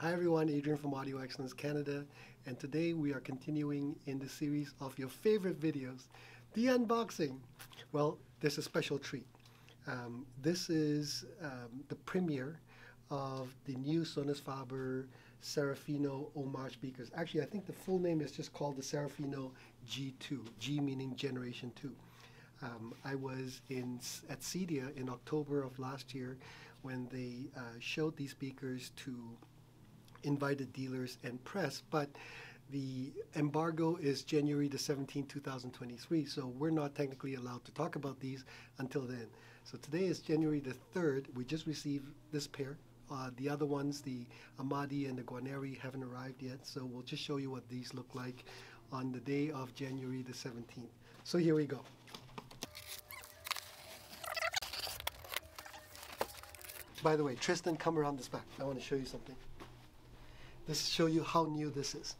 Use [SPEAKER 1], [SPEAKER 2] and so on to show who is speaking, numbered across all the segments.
[SPEAKER 1] Hi everyone, Adrian from Audio Excellence Canada, and today we are continuing in the series of your favorite videos, the unboxing. Well, there's a special treat. Um, this is um, the premiere of the new Sonus Faber Serafino Homage speakers. Actually, I think the full name is just called the Serafino G2, G meaning Generation 2. Um, I was in at CEDIA in October of last year when they uh, showed these speakers to invited dealers and press, but the embargo is January the 17th, 2023, so we're not technically allowed to talk about these until then. So today is January the 3rd. We just received this pair. Uh, the other ones, the Amati and the Guarneri, haven't arrived yet, so we'll just show you what these look like on the day of January the 17th. So here we go. By the way, Tristan, come around this back. I want to show you something. This show you how new this is.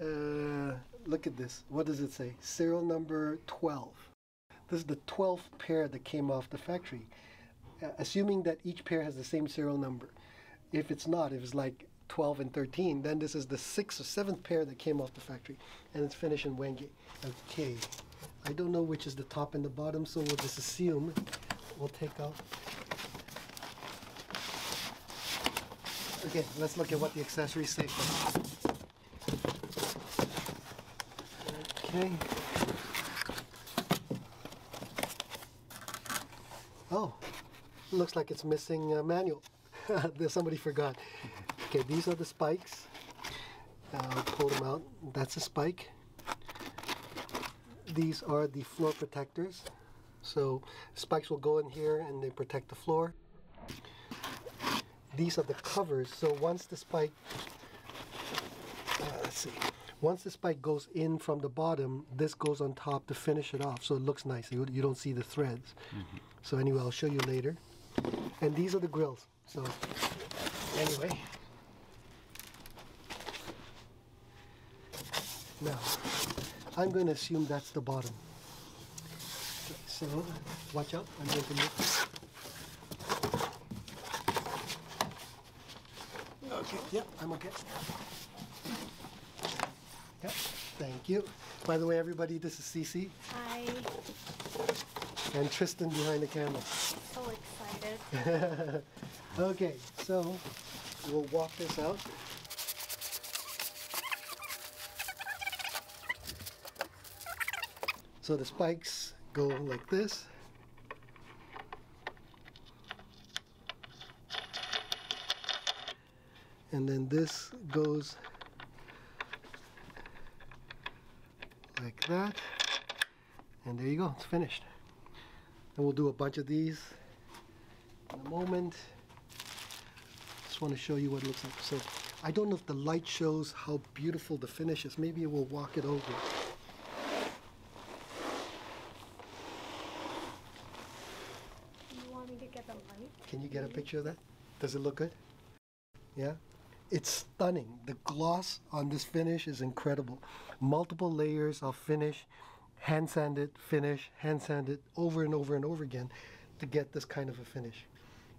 [SPEAKER 1] Uh, look at this. What does it say? Serial number 12. This is the 12th pair that came off the factory. Uh, assuming that each pair has the same serial number. If it's not, if it's like 12 and 13, then this is the sixth or seventh pair that came off the factory. And it's finished in Wenge. Okay. I don't know which is the top and the bottom, so we'll just assume we'll take out Okay, let's look at what the accessories say Okay. Oh, looks like it's missing a manual. Somebody forgot. Okay, these are the spikes. Pull them out. That's a spike. These are the floor protectors. So spikes will go in here and they protect the floor these are the covers. So once the spike uh, let's see. Once the spike goes in from the bottom this goes on top to finish it off so it looks nice. You, you don't see the threads. Mm -hmm. so anyway I'll show you later. And these are the grills. So anyway. Now I'm going to assume that's the bottom. So watch out. I'm going to move Okay, yep, I'm okay. Yep, thank you. By the way, everybody, this is Cece.
[SPEAKER 2] Hi.
[SPEAKER 1] And Tristan behind the camera.
[SPEAKER 2] So excited.
[SPEAKER 1] okay, so we'll walk this out. So the spikes go like this. And then this goes like that. And there you go it's finished. And we'll do a bunch of these in a moment. Just want to show you what it looks like. So I don't know if the light shows how beautiful the finish is. Maybe we'll walk it over.
[SPEAKER 2] You want me to get the light?
[SPEAKER 1] Can you get a picture of that? Does it look good? Yeah it's stunning. The gloss on this finish is incredible. Multiple layers of finish, hand sanded, finish, hand sanded over and over and over again to get this kind of a finish.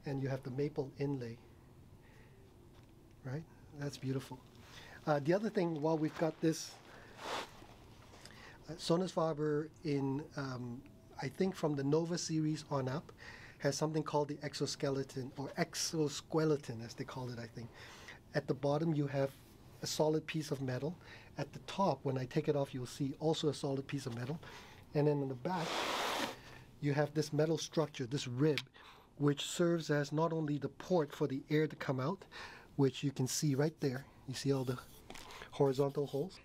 [SPEAKER 1] And you have the maple inlay, right? That's beautiful. Uh, the other thing, while we've got this, uh, Sonus Faber in, um, I think from the Nova series on up, has something called the exoskeleton or exoskeleton as they call it, I think. At the bottom you have a solid piece of metal. At the top, when I take it off, you'll see also a solid piece of metal. And then in the back, you have this metal structure, this rib, which serves as not only the port for the air to come out, which you can see right there. You see all the horizontal holes?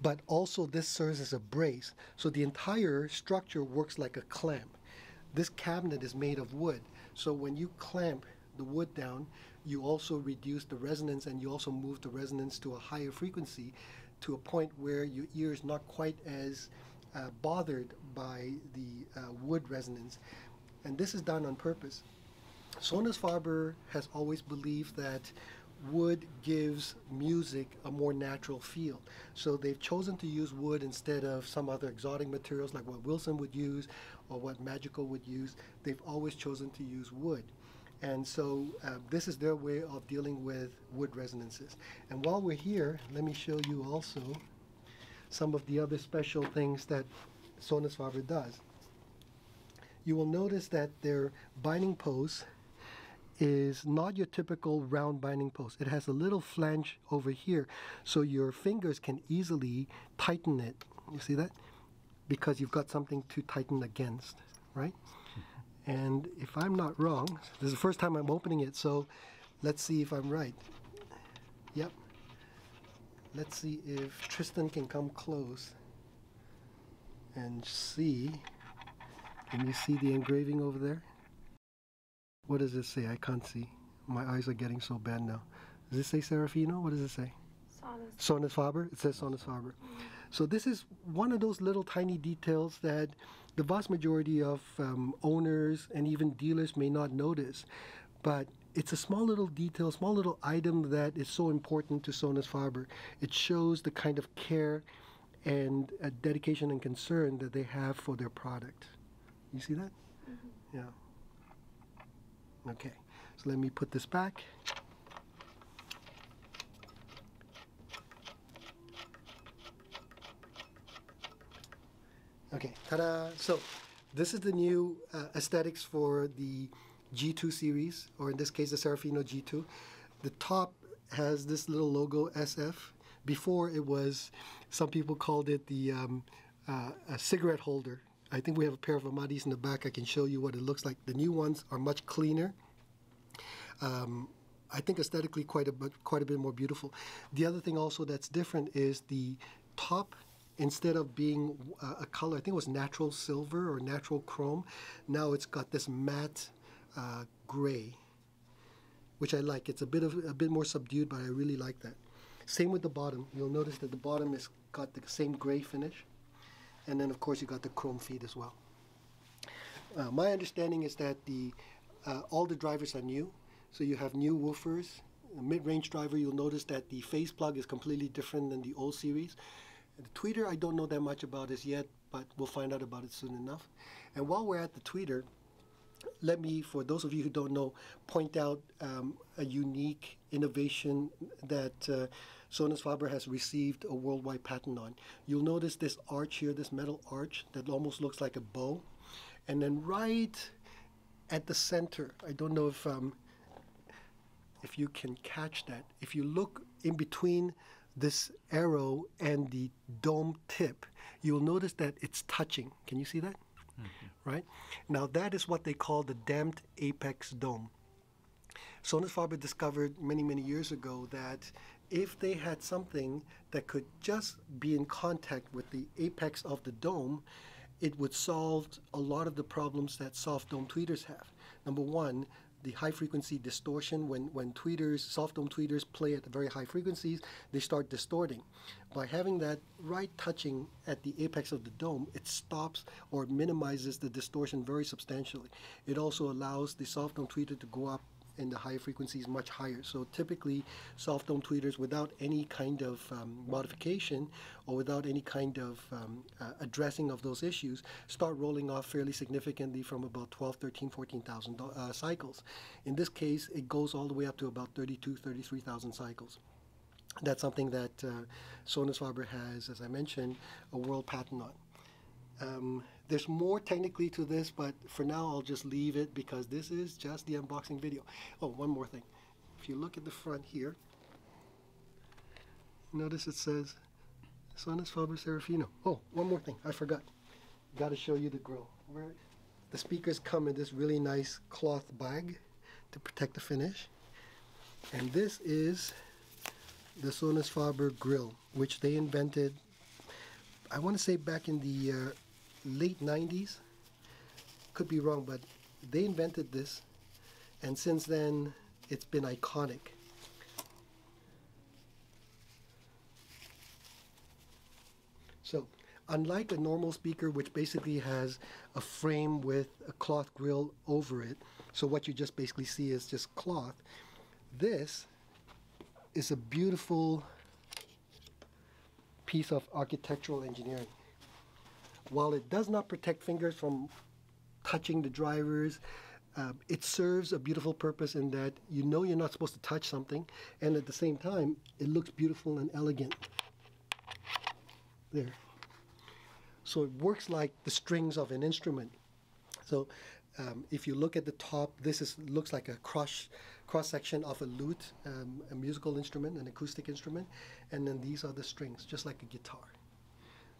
[SPEAKER 1] But also this serves as a brace. So the entire structure works like a clamp. This cabinet is made of wood. So when you clamp the wood down, you also reduce the resonance and you also move the resonance to a higher frequency to a point where your ear is not quite as uh, bothered by the uh, wood resonance. And this is done on purpose. Sonus Faber has always believed that wood gives music a more natural feel. So they've chosen to use wood instead of some other exotic materials like what Wilson would use or what Magico would use. They've always chosen to use wood. And so uh, this is their way of dealing with wood resonances. And while we're here, let me show you also some of the other special things that Sonus Faber does. You will notice that their binding post is not your typical round binding post. It has a little flange over here, so your fingers can easily tighten it. You see that? Because you've got something to tighten against, right? And if I'm not wrong, this is the first time I'm opening it, so let's see if I'm right. Yep. Let's see if Tristan can come close and see. Can you see the engraving over there? What does it say? I can't see. My eyes are getting so bad now. Does it say Serafino? What does it say?
[SPEAKER 2] Sonus.
[SPEAKER 1] Sonus Faber. It says Sonus Faber. Mm-hmm. So this is one of those little tiny details that the vast majority of um, owners and even dealers may not notice, but it's a small little detail, small little item that is so important to Sonus Faber. It shows the kind of care and uh, dedication and concern that they have for their product. You see that? Yeah. Okay. So let me put this back. Okay, ta-da! So this is the new uh, aesthetics for the G2 series, or in this case, the Serafino G2. The top has this little logo SF. Before it was, some people called it the um, uh, a cigarette holder. I think we have a pair of Amatis in the back. I can show you what it looks like. The new ones are much cleaner. Um, I think aesthetically quite a quite a bit more beautiful. The other thing also that's different is the top instead of being uh, a color, I think it was natural silver or natural chrome. Now it's got this matte uh, gray, which I like. It's a bit of a bit more subdued, but I really like that. Same with the bottom. You'll notice that the bottom has got the same gray finish, and then of course you got the chrome feet as well. Uh, my understanding is that the uh, all the drivers are new, so you have new woofers. Mid-range driver, you'll notice that the phase plug is completely different than the old series. The tweeter, I don't know that much about as yet, but we'll find out about it soon enough. And while we're at the tweeter, let me, for those of you who don't know, point out um, a unique innovation that uh, Sonus Faber has received a worldwide patent on. You'll notice this arch here, this metal arch that almost looks like a bow. And then right at the center, I don't know if um, if you can catch that. If you look in between this arrow and the dome tip, you'll notice that it's touching. Can you see that? Mm-hmm. Right? Now, that is what they call the damped apex dome. Sonus Faber discovered many, many years ago that if they had something that could just be in contact with the apex of the dome, it would solve a lot of the problems that soft dome tweeters have. Number one, the high frequency distortion when, when tweeters, soft dome tweeters play at very high frequencies, they start distorting. By having that right touching at the apex of the dome, it stops or minimizes the distortion very substantially. It also allows the soft dome tweeter to go up in the high frequencies much higher. So typically, soft dome tweeters without any kind of um, modification or without any kind of um, uh, addressing of those issues start rolling off fairly significantly from about 12, 13, 14,000 uh, cycles. In this case, it goes all the way up to about 32, 33,000 cycles. That's something that uh, Sonus Faber has, as I mentioned, a world patent on. Um, there's more technically to this, but for now I'll just leave it because this is just the unboxing video. Oh, one more thing. If you look at the front here, notice it says Sonus Faber Serafino. Oh, one more thing. I forgot. Got to show you the grill. Where the speakers come in this really nice cloth bag to protect the finish. And this is the Sonus Faber grill, which they invented, I want to say back in the uh, late 90s. Could be wrong, but they invented this, and since then it's been iconic. So, unlike a normal speaker, which basically has a frame with a cloth grill over it, so what you just basically see is just cloth, this is a beautiful piece of architectural engineering. While it does not protect fingers from touching the drivers, Um, it serves a beautiful purpose in that you know you're not supposed to touch something, and at the same time, it looks beautiful and elegant. There. So it works like the strings of an instrument. So um, if you look at the top, this is looks like a cross cross section of a lute, um, a musical instrument, an acoustic instrument, and then these are the strings, just like a guitar.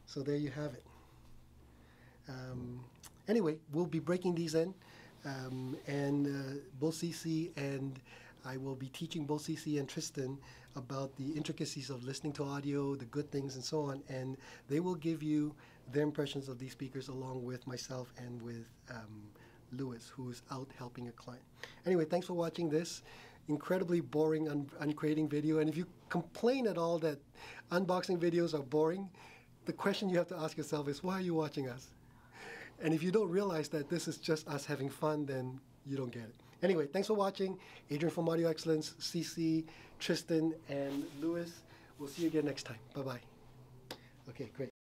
[SPEAKER 1] So there you have it. Um, anyway, we'll be breaking these in, um, and uh, both CC and I will be teaching both CC and Tristan about the intricacies of listening to audio, the good things, and so on. And they will give you their impressions of these speakers along with myself and with um, Lewis, who's out helping a client. Anyway, thanks for watching this incredibly boring un- uncreating video. And if you complain at all that unboxing videos are boring, the question you have to ask yourself is, why are you watching us? And if you don't realize that this is just us having fun, then you don't get it. Anyway, thanks for watching. Adrian from Audio Excellence, CC, Tristan, and Lewis. We'll see you again next time. Bye bye. Okay, great.